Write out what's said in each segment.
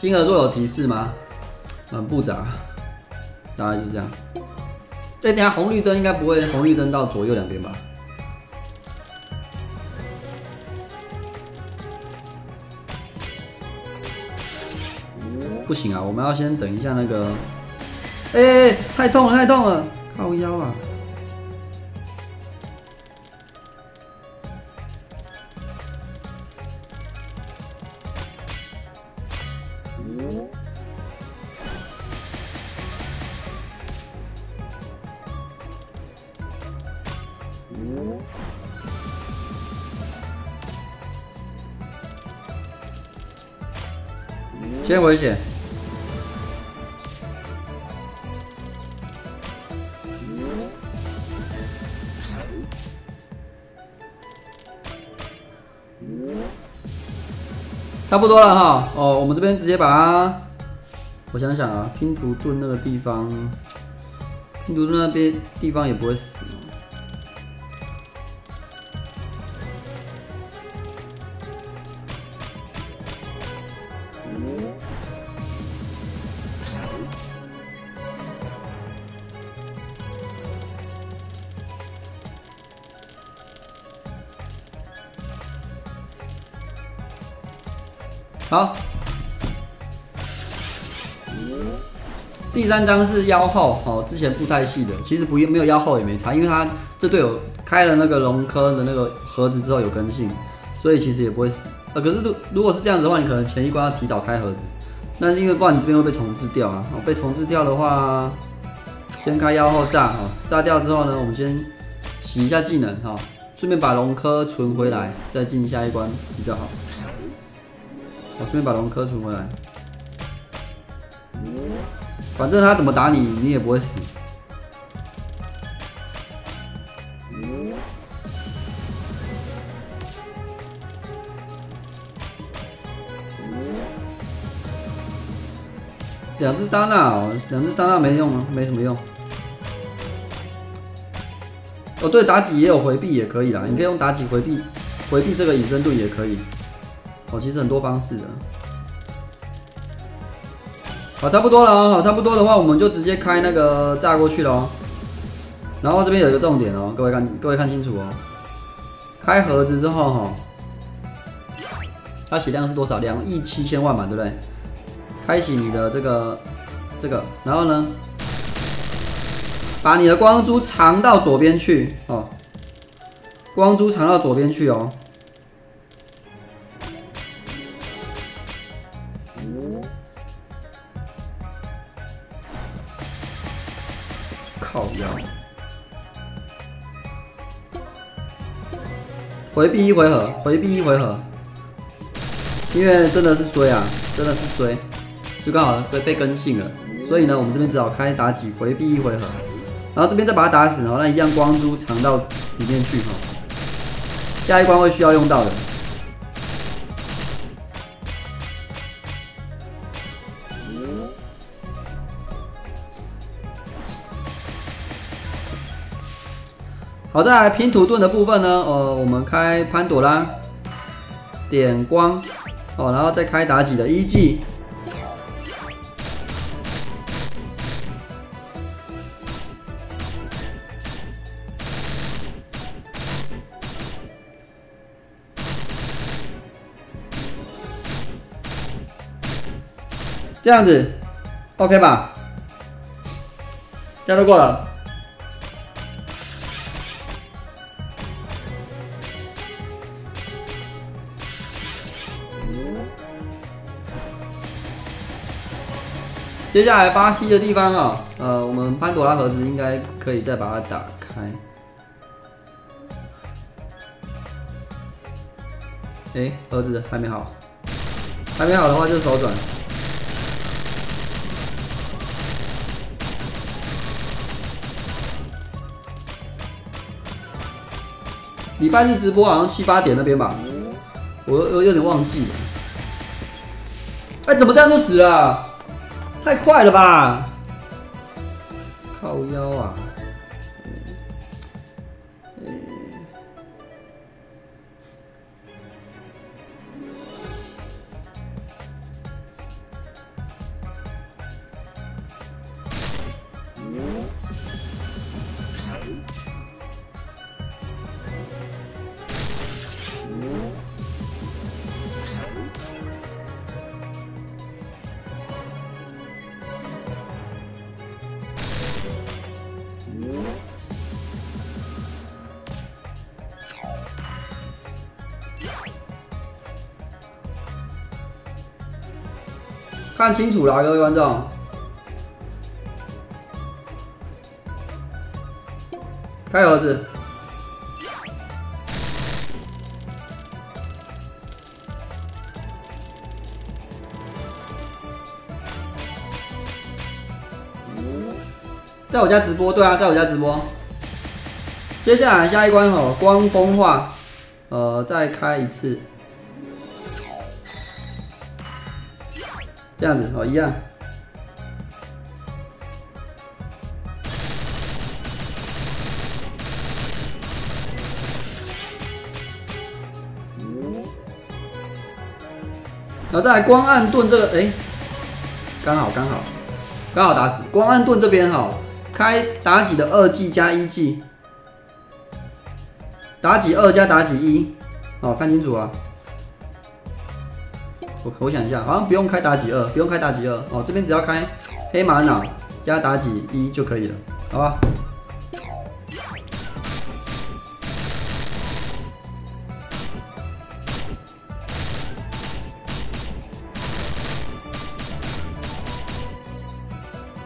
新合作有提示吗？很复杂，大概就这样。对，等下红绿灯应该不会红绿灯到左右两边吧？不行啊，我们要先等一下那个。哎、太痛了，太痛了，靠腰啊！先回血。差不多了哈，哦，我们这边直接把它，我想想啊，拼图盾那个地方，拼图盾那边地方也不会死好，第三张是腰后哦，之前布太细的，其实不用没有腰后也没差，因为他这队友开了那个龙科的那个盒子之后有更新，所以其实也不会死。呃，可是如如果是这样子的话，你可能前一关要提早开盒子，那是因为不然你这边会被重置掉啊。哦，被重置掉的话，先开腰后炸哈，炸掉之后呢，我们先洗一下技能哈，顺便把龙科存回来，再进下一关比较好。我顺便把龙科存回来，反正他怎么打你，你也不会死。两只沙娜哦，两只沙娜没用啊，没什么用。哦，对，妲己也有回避也可以啦，你可以用妲己回避，回避这个隐身盾也可以。哦，其实很多方式的。好，差不多了哦。好，差不多的话，我们就直接开那个炸过去了哦。然后这边有一个重点哦，各位看，各位看清楚哦。开盒子之后哈，它血量是多少？两亿七千万嘛，对不对？开启你的这个这个，然后呢，把你的光珠藏到左边去哦。光珠藏到左边去哦。回避一回合，回避一回合，因为真的是衰啊，真的是衰，就刚好被被更新了，所以呢，我们这边只好开妲己回避一回合，然后这边再把它打死然后让一样光珠藏到里面去哈，下一关会需要用到的。好，再来拼图盾的部分呢，呃，我们开潘朵拉，点光，哦，然后再开妲己的一技，这样子，OK 吧？这样就过了。接下来巴西的地方啊，呃，我们潘朵拉盒子应该可以再把它打开。哎，盒子还没好，还没好的话就手转。礼拜日直播好像七八点那边吧，我我有点忘记了。哎，怎么这样就死了？太快了吧！靠腰啊！看清楚了，各位观众。开盒子。在我家直播，对啊，在我家直播。接下来下一关哦，光风化，呃，再开一次，这样子哦，一样。然后再来光暗盾这个，哎，刚好刚好刚好打死光暗盾这边哈。开妲己的二技加一技，妲己二加妲己一，哦，看清楚啊！我我想一下，好像不用开妲己二，不用开妲己二，哦，这边只要开黑玛瑙加妲己一就可以了，好吧？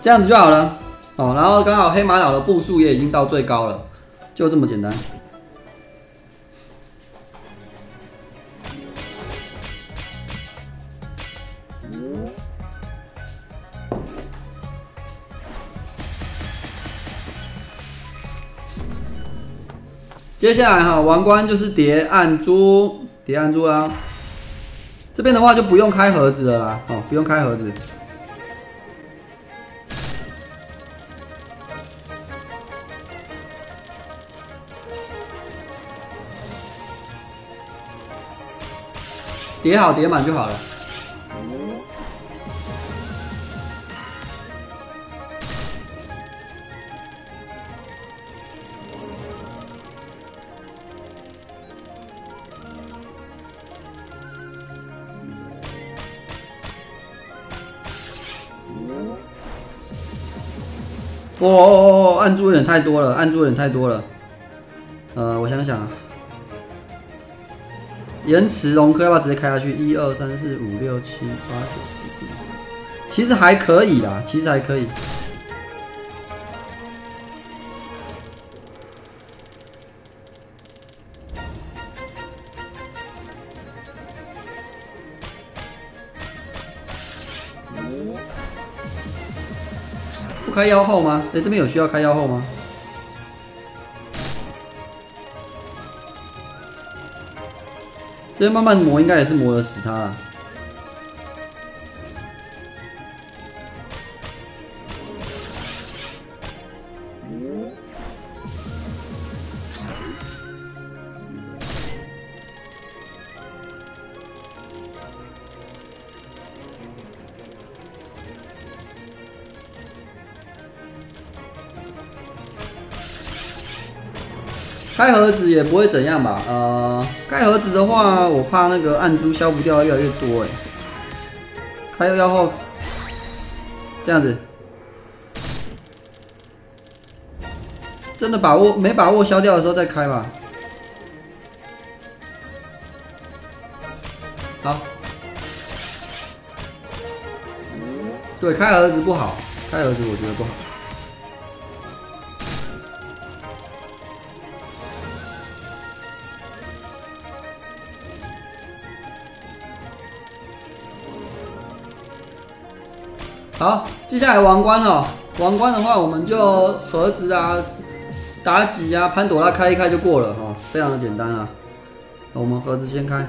这样子就好了。哦，然后刚好黑玛瑙的步数也已经到最高了，就这么简单。接下来哈，王冠就是叠暗珠，叠暗珠啊。这边的话就不用开盒子了啦，哦，不用开盒子。叠好叠满就好了。哦哦哦！按住有点太多了，按住有点太多了。呃，我想想。延迟龙科要不要直接开下去？一二三四五六七八九十十一十其实还可以啦，其实还可以。不开腰后吗？哎，这边有需要开腰后吗？这边慢慢磨，应该也是磨得死他。开盒子也不会怎样吧？呃，开盒子的话，我怕那个暗珠消不掉越来越多哎。开药后，这样子，真的把握没把握消掉的时候再开吧。好，对，开盒子不好，开盒子我觉得不好。好，接下来王冠哦，王冠的话，我们就盒子啊、妲己啊、潘朵拉开一开就过了哈，非常的简单啊。我们盒子先开，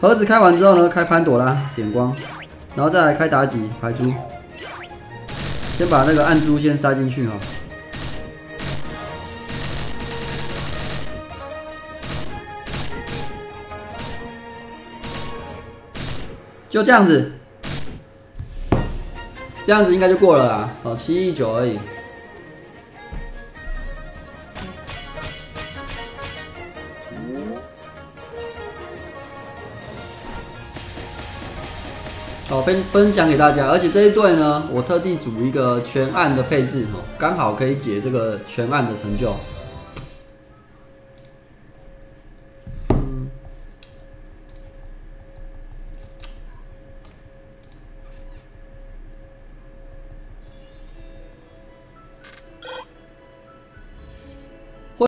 盒子开完之后呢，开潘朵拉点光，然后再来开妲己排珠，先把那个暗珠先塞进去哈，就这样子。这样子应该就过了啦，哦，七一九而已。哦，分分享给大家，而且这一对呢，我特地组一个全暗的配置，哦，刚好可以解这个全暗的成就。